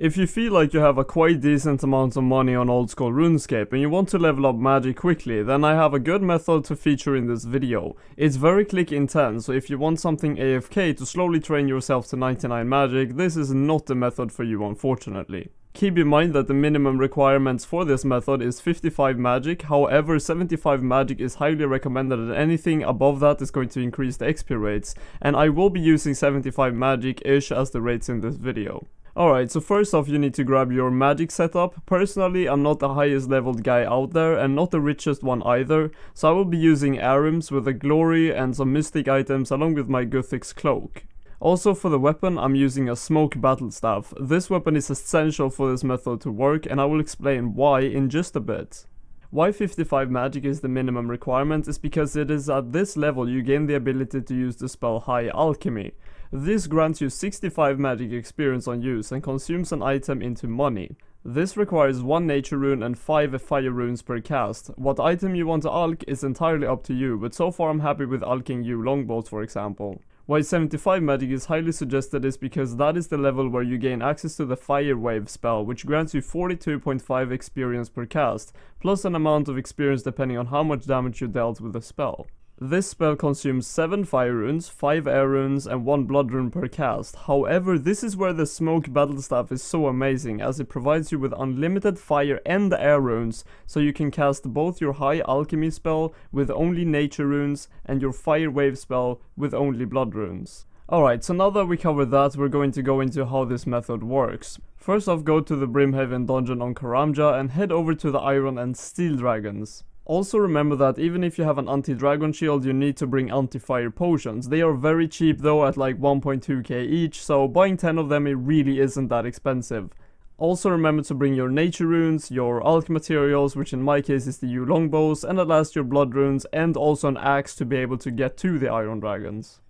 If you feel like you have a quite decent amount of money on old school RuneScape and you want to level up magic quickly, then I have a good method to feature in this video. It's very click intense, so if you want something AFK to slowly train yourself to 99 magic, this is not the method for you unfortunately. Keep in mind that the minimum requirements for this method is 55 magic, however 75 magic is highly recommended and anything above that is going to increase the XP rates, and I will be using 75 magic-ish as the rates in this video. Alright, so first off you need to grab your magic setup. Personally, I'm not the highest leveled guy out there and not the richest one either, so I will be using Ahrim's with a glory and some mystic items along with my Guthix cloak. Also for the weapon, I'm using a smoke battle staff. This weapon is essential for this method to work and I will explain why in just a bit. Why 55 magic is the minimum requirement is because it is at this level you gain the ability to use the spell High Alchemy. This grants you 65 magic experience on use and consumes an item into money. This requires 1 nature rune and 5 fire runes per cast. What item you want to alch is entirely up to you, but so far I'm happy with alching yew longbows for example. Why 75 magic is highly suggested is because that is the level where you gain access to the Fire Wave spell, which grants you 42.5 experience per cast, plus an amount of experience depending on how much damage you dealt with the spell. This spell consumes 7 fire runes, 5 air runes and 1 blood rune per cast. However, this is where the smoke battle staff is so amazing as it provides you with unlimited fire and air runes, so you can cast both your high alchemy spell with only nature runes and your fire wave spell with only blood runes. Alright, so now that we covered that, we're going to go into how this method works. First off, go to the Brimhaven dungeon on Karamja and head over to the Iron and Steel Dragons. Also remember that even if you have an anti-dragon shield you need to bring anti-fire potions. They are very cheap though at like 1.2k each, so buying 10 of them it really isn't that expensive. Also remember to bring your nature runes, your alch materials, which in my case is the yew longbows, and at last your blood runes, and also an axe to be able to get to the iron dragons.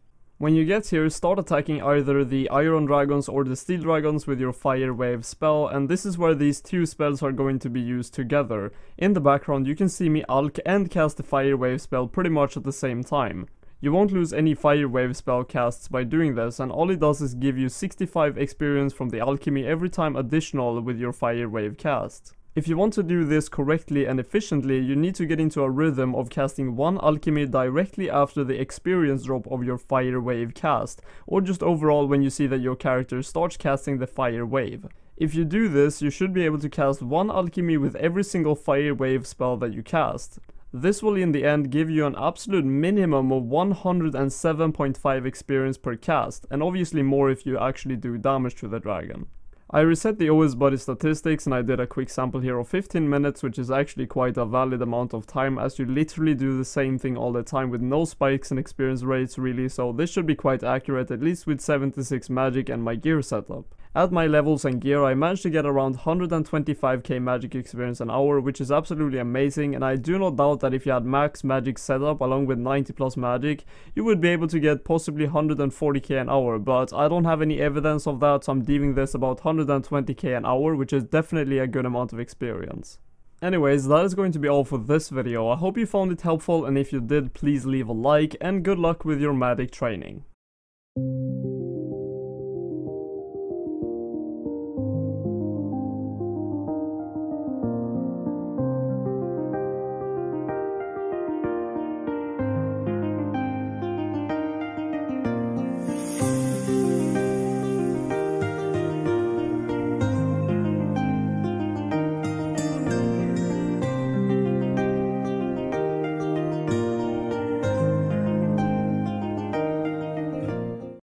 When you get here, start attacking either the Iron Dragons or the Steel Dragons with your Fire Wave spell, and this is where these two spells are going to be used together. In the background you can see me alch and cast the Fire Wave spell pretty much at the same time. You won't lose any Fire Wave spell casts by doing this, and all it does is give you 65 experience from the alchemy every time additional with your Fire Wave cast. If you want to do this correctly and efficiently, you need to get into a rhythm of casting one alchemy directly after the experience drop of your fire wave cast, or just overall when you see that your character starts casting the fire wave. If you do this, you should be able to cast one alchemy with every single fire wave spell that you cast. This will in the end give you an absolute minimum of 107.5 experience per cast, and obviously more if you actually do damage to the dragon. I reset the OSBuddy statistics and I did a quick sample here of 15 minutes which is actually quite a valid amount of time as you literally do the same thing all the time with no spikes in experience rates really so this should be quite accurate at least with 76 magic and my gear setup. At my levels and gear I managed to get around 125k magic experience an hour which is absolutely amazing and I do not doubt that if you had max magic setup along with 90 plus magic you would be able to get possibly 140k an hour but I don't have any evidence of that so I'm deeming this about 120k an hour which is definitely a good amount of experience. Anyways, that is going to be all for this video. I hope you found it helpful and if you did, please leave a like and good luck with your magic training.